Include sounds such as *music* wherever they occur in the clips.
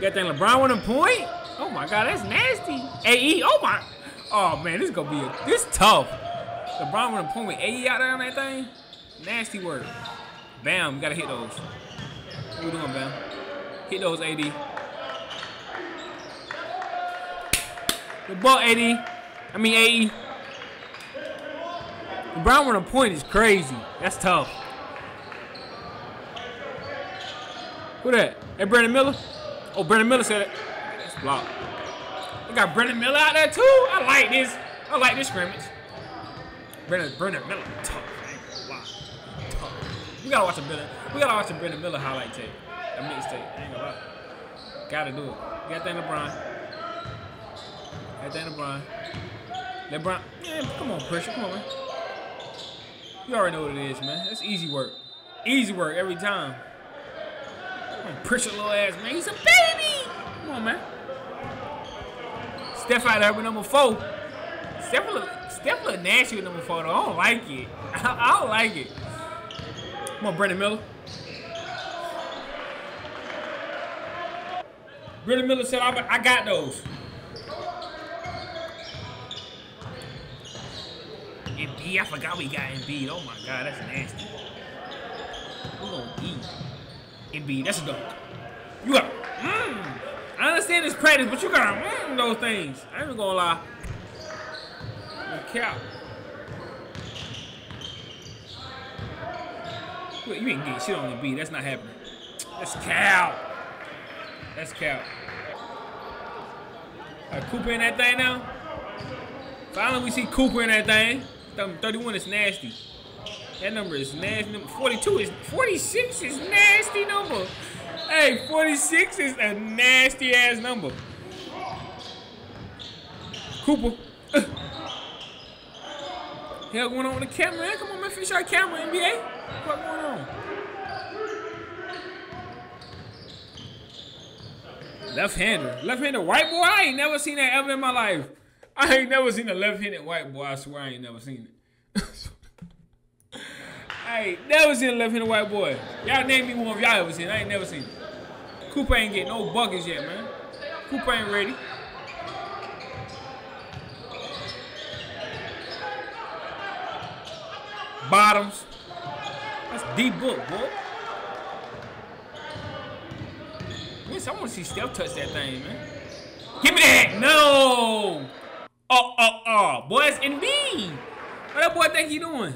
Got that LeBron with a point? Oh my god, that's nasty. AE, oh my. Oh man, this is gonna be a, this tough. LeBron with a point with AE out there on that thing. Nasty work. Bam, gotta hit those. What we doing, Bam? Hit those, AD. The ball, AD. I mean, AE. LeBron with a point is crazy. That's tough. Who that? Hey, Brandon Miller? Oh, Brandon Miller said it. That's blocked. We got Brandon Miller out there too. I like this. I like this scrimmage. Brandon, Brandon Miller, tough. Tough. We gotta watch a Brandon. We gotta watch a Brandon Miller highlight tape. A mixtape. Ain't gonna lie. Gotta do it. Got that LeBron. Got that LeBron. LeBron. Man, come on, pressure. Come on, man. You already know what it is, man. That's easy work. Easy work every time. Come on, pressure little ass, man. He's a baby. Come on, man. Steph out there with number four. Steph look, Steph look nasty with number four, though. I don't like it. *laughs* I, don't like it. Come on, Brandon Miller. Brandon Miller said, I, I got those. Embiid, I forgot we got Embiid. Oh my God, that's nasty. We're gonna eat. Embiid, that's a dunk. You got, mmm. I understand it's practice, but you gotta mmm those things. I ain't gonna lie. No cap. Wait, you ain't getting shit on the beat. That's not happening. That's cow. That's cow. All right, Cooper in that thing now. Finally, we see Cooper in that thing. 31 is nasty. That number is nasty. Number 42 is 46 is nasty number. Hey, 46 is a nasty ass number. Cooper. *laughs* Hell going on with the camera, man? Come on, man. Finish our camera, NBA. What's going on? Left-hander. Left-hander white boy? I ain't never seen that ever in my life. I ain't never seen a left-handed white boy. I swear I ain't never seen it. *laughs* I ain't never seen a left-handed white boy. Y'all name me one if y'all ever seen. I ain't never seen. Cooper ain't getting no buckets yet, man. Cooper ain't ready. Bottoms. That's deep book, boy. Yes, I want to see Steph touch that thing, man. Give me that! No! Oh, oh, oh. Boy, in me. What that boy think he doing?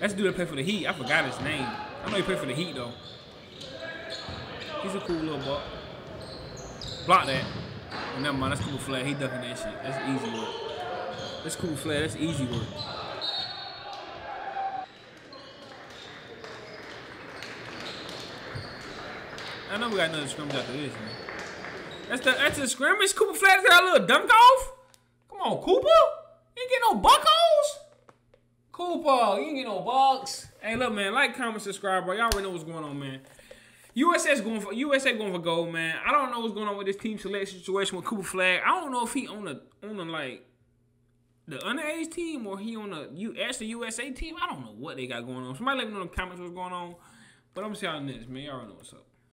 That's the dude that play for the Heat. I forgot his name. I know he play for the Heat, though. He's a cool little buck. Block that. Never mind, that's cool flag. He ducking that shit. That's easy work. That's cool flag. That's easy work. I know we got another scrimmage after this, man. That's the that's the scrimmage. Cooper Flagg got a little dunk off. Come on, Cooper. You ain't get no buckos. Cooper, you ain't get no bucks. Hey, look, man. Like, comment, subscribe, bro. Y'all already know what's going on, man. USA's going for USA going for gold, man. I don't know what's going on with this team selection situation with Cooper Flagg. I don't know if he on the on the like the underage team or he on the US the USA team. I don't know what they got going on. Somebody let me know in the comments what's going on. But I'm gonna see y'all next, man. Y'all already know what's up.